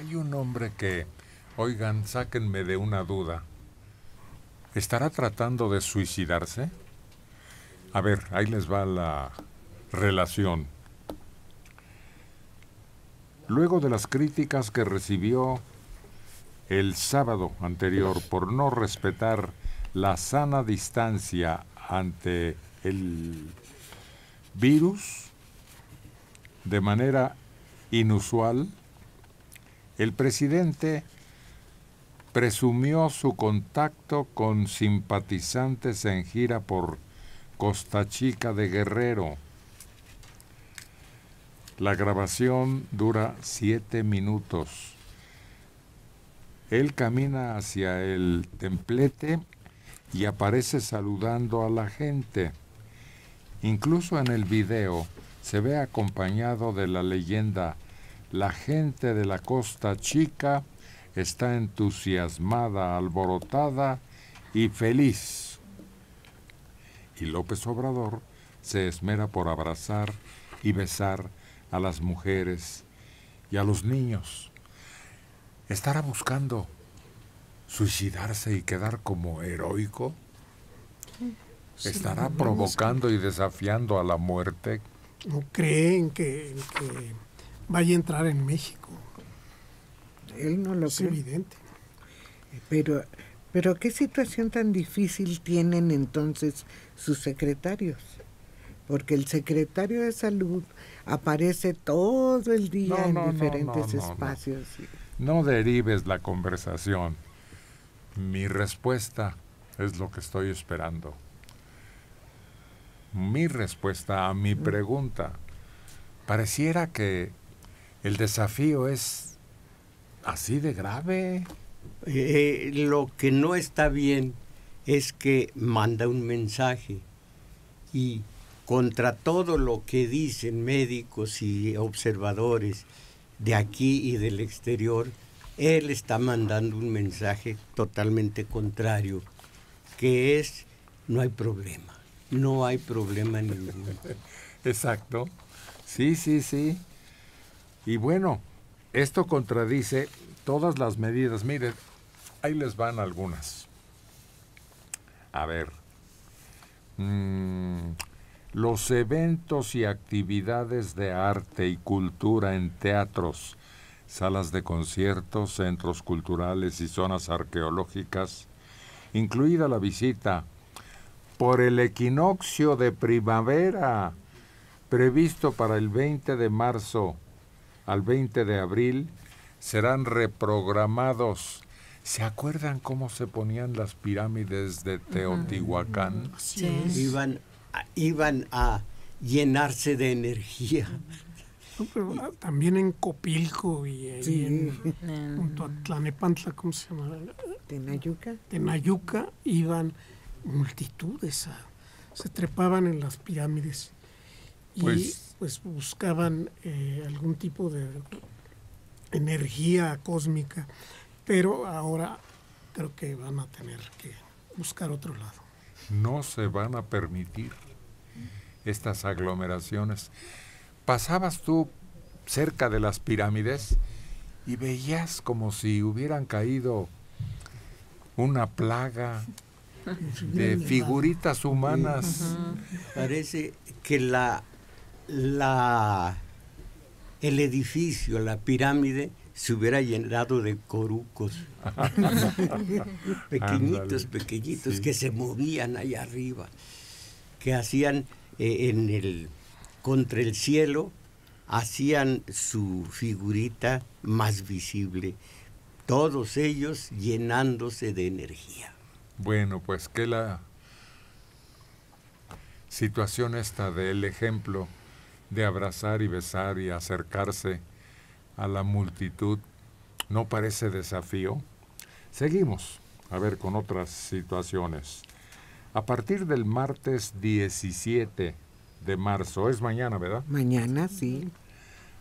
Hay un hombre que, oigan, sáquenme de una duda. ¿Estará tratando de suicidarse? A ver, ahí les va la relación. Luego de las críticas que recibió el sábado anterior por no respetar la sana distancia ante el virus de manera inusual, el presidente presumió su contacto con simpatizantes en gira por Costa Chica de Guerrero. La grabación dura siete minutos. Él camina hacia el templete y aparece saludando a la gente. Incluso en el video se ve acompañado de la leyenda La gente de la Costa Chica está entusiasmada, alborotada y feliz. Y López Obrador se esmera por abrazar y besar a las mujeres y a los niños. ¿Estará buscando suicidarse y quedar como heroico? ¿Estará provocando y desafiando a la muerte? ¿No creen que, vaya a entrar en México? Él no lo es evidente. Pero, pero ¿qué situación tan difícil tienen entonces sus secretarios? Porque el secretario de salud aparece todo el día en diferentes espacios. No derives la conversación. Mi respuesta es lo que estoy esperando mi respuesta a mi pregunta. Pareciera que el desafío es así de grave. Eh, lo que no está bien es que manda un mensaje y contra todo lo que dicen médicos y observadores de aquí y del exterior, él está mandando un mensaje totalmente contrario, que es no hay problema no hay problema ninguno. Exacto. Sí, sí, sí. Y bueno, esto contradice todas las medidas. Miren, ahí les van algunas. A ver. Mm, los eventos y actividades de arte y cultura en teatros, salas de conciertos, centros culturales y zonas arqueológicas, incluida la visita por el equinoccio de primavera previsto para el 20 de marzo al 20 de abril serán reprogramados. ¿Se acuerdan cómo se ponían las pirámides de Teotihuacán? Sí. Iban, a, iban a llenarse de energía. Ah, también en Copilco y en, junto a Tlanepantla, ¿cómo se llama? Tenayuca. Tenayuca iban multitudes se trepaban en las pirámides y pues, pues buscaban eh, algún tipo de energía cósmica, pero ahora creo que van a tener que buscar otro lado. No se van a permitir estas aglomeraciones. Pasabas tú cerca de las pirámides y veías como si hubieran caído una plaga, de figuritas humanas. Parece que la, la, el edificio, la pirámide, se hubiera llenado de corucos. pequeñitos, pequeñitos, que se movían allá arriba, que hacían eh, en el contra el cielo, hacían su figurita más visible, todos ellos llenándose de energía. Bueno, pues que la situación esta del ejemplo de abrazar y besar y acercarse a la multitud no parece desafío. Seguimos, a ver, con otras situaciones. A partir del martes 17 de marzo, es mañana, ¿verdad? Mañana, sí.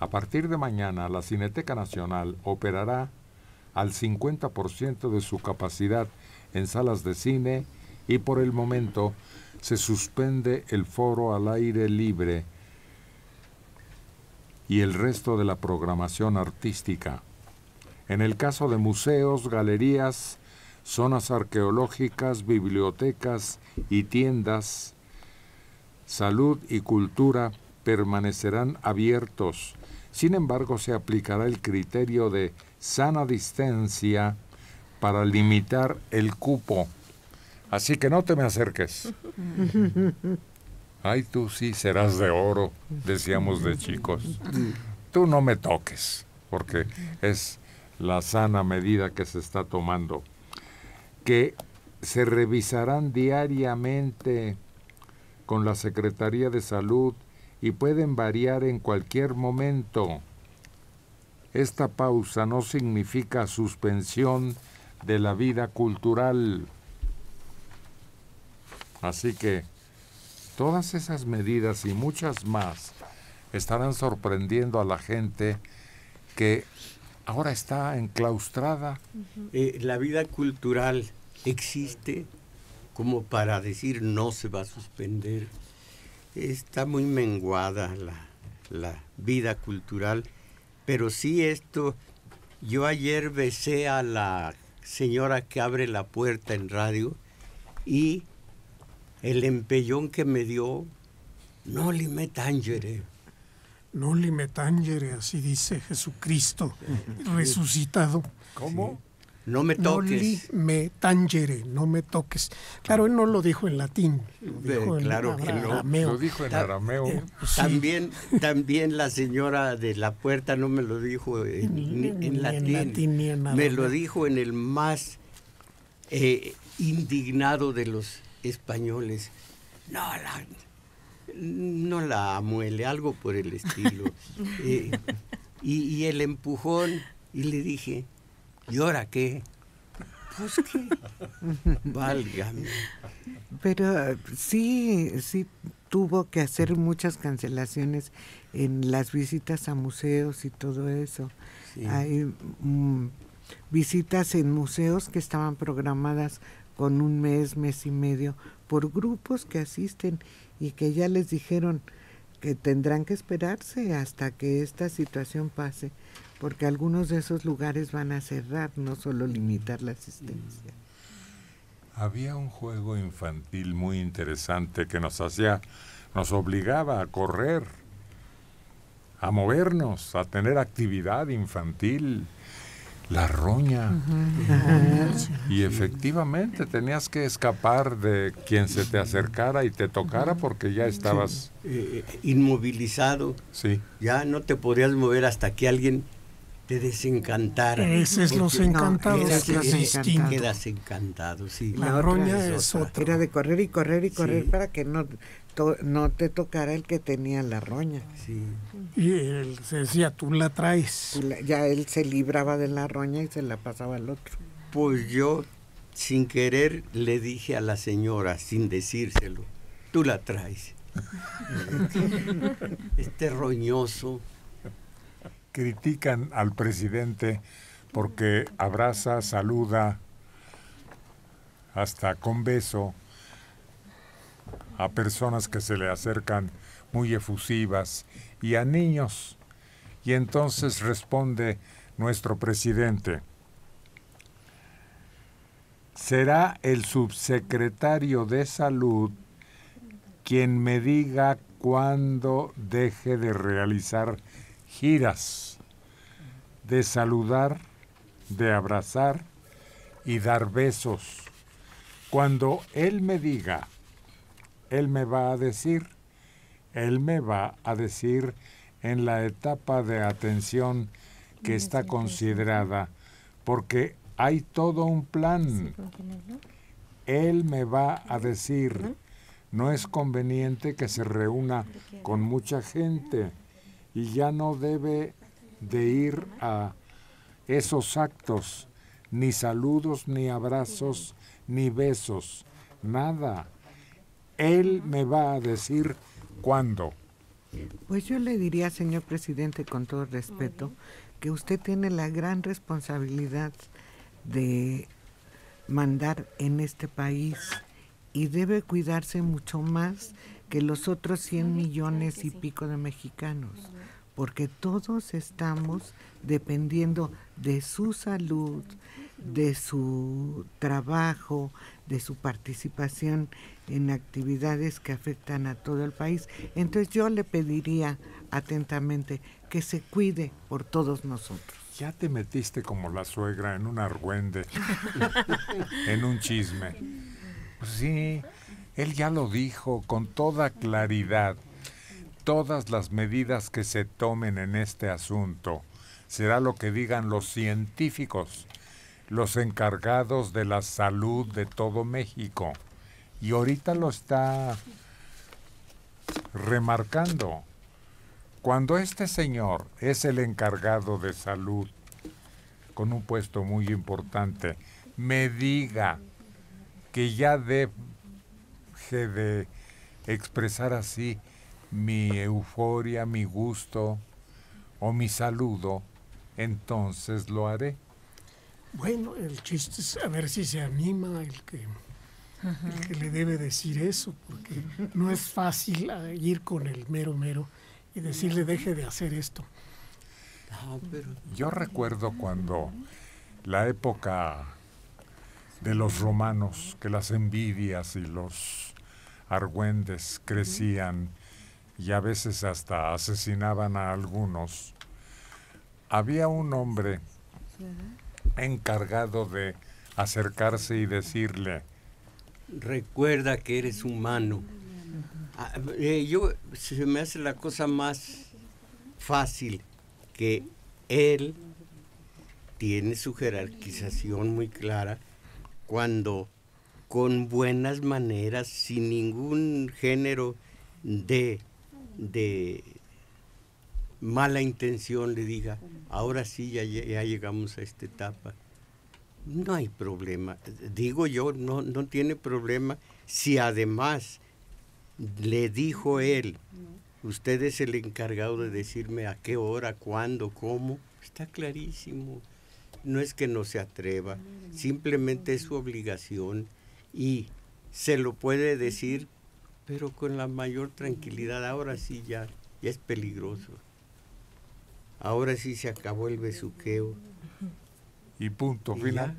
A partir de mañana, la Cineteca Nacional operará al 50% de su capacidad en salas de cine y por el momento se suspende el foro al aire libre y el resto de la programación artística. En el caso de museos, galerías, zonas arqueológicas, bibliotecas y tiendas, salud y cultura permanecerán abiertos. Sin embargo, se aplicará el criterio de sana distancia para limitar el cupo. Así que no te me acerques. Ay, tú sí serás de oro, decíamos de chicos. Tú no me toques, porque es la sana medida que se está tomando. Que se revisarán diariamente con la Secretaría de Salud y pueden variar en cualquier momento. Esta pausa no significa suspensión de la vida cultural. Así que todas esas medidas y muchas más estarán sorprendiendo a la gente que ahora está enclaustrada. Eh, la vida cultural existe como para decir no se va a suspender. Está muy menguada la, la vida cultural, pero sí esto, yo ayer besé a la señora que abre la puerta en radio y el empellón que me dio, no li me tangere. No li me tangere, así dice Jesucristo resucitado. ¿Cómo? No me toques. No me tangere, no me toques. Claro, él no lo dijo en latín. Lo dijo claro en que no. arameo. Lo dijo en arameo. Eh, sí. También, también la señora de la puerta no me lo dijo en, Ni- en ni en latín. latín ni en me lo dijo en el más eh, indignado de los españoles. No la, no la amuele, algo por el estilo. Eh, y, y el empujón, y le dije, ¿y ahora qué? Pues qué, válgame. Pero eh, sí, sí tuvo que hacer muchas cancelaciones en las visitas a museos y todo eso. Sí. Hay mm, visitas en museos que estaban programadas con un mes, mes y medio, por grupos que asisten y que ya les dijeron que tendrán que esperarse hasta que esta situación pase, porque algunos de esos lugares van a cerrar, no solo limitar la asistencia. Había un juego infantil muy interesante que nos hacía, nos obligaba a correr, a movernos, a tener actividad infantil. La roña. Y efectivamente tenías que escapar de quien se te acercara y te tocara porque ya estabas, Eh, inmovilizado, sí. ya no te podías mover hasta que alguien te desencantara. Ese es los encantados, quedas- que es quedas- distinto. Quedas encantado, sí. La La otra roña es es otra. otro. Era de correr y correr y correr Sí. para que no, to- no te tocara el que tenía la roña. Sí. Y él se decía, tú la traes. La- ya él se libraba de la roña y se la pasaba al otro. Pues yo, sin querer, le dije a la señora, sin decírselo, tú la traes. este roñoso. Critican al presidente porque abraza, saluda, hasta con beso a personas que se le acercan muy efusivas y a niños. Y entonces responde nuestro presidente, será el subsecretario de salud quien me diga cuándo deje de realizar giras, de saludar, de abrazar y dar besos. Cuando él me diga, él me va a decir, él me va a decir en la etapa de atención que está considerada, porque hay todo un plan. Él me va a decir, no es conveniente que se reúna con mucha gente y ya no debe de ir a esos actos, ni saludos, ni abrazos, ni besos, nada. Él me va a decir cuándo. Pues yo le diría, señor presidente, con todo respeto, que usted tiene la gran responsabilidad de mandar en este país y debe cuidarse mucho más que los otros 100 millones y pico de mexicanos, porque todos estamos dependiendo de su salud, de su trabajo, de su participación en actividades que afectan a todo el país. Entonces yo le pediría atentamente que se cuide por todos nosotros. Ya te metiste como la suegra en un argüende, en un chisme. Sí, él ya lo dijo con toda claridad. Todas las medidas que se tomen en este asunto será lo que digan los científicos los encargados de la salud de todo México. Y ahorita lo está remarcando. Cuando este señor es el encargado de salud, con un puesto muy importante, me diga que ya deje de expresar así mi euforia, mi gusto o mi saludo, entonces lo haré. Bueno, el chiste es a ver si se anima el que, el que le debe decir eso, porque no es fácil eh, ir con el mero mero y decirle deje de hacer esto. Yo recuerdo cuando la época de los romanos, que las envidias y los argüendes crecían y a veces hasta asesinaban a algunos, había un hombre encargado de acercarse y decirle, recuerda que eres humano. Ah, eh, yo se me hace la cosa más fácil que él tiene su jerarquización muy clara cuando con buenas maneras, sin ningún género de, de mala intención le diga, ahora sí ya, ya, llegamos a esta etapa. No hay problema. Digo yo, no, no tiene problema si además le dijo él, usted es el encargado de decirme a qué hora, cuándo, cómo, está clarísimo. No es que no se atreva, simplemente es su obligación y se lo puede decir, pero con la mayor tranquilidad. Ahora sí ya, ya es peligroso. Ahora sí se acabó el besuqueo. Y punto final.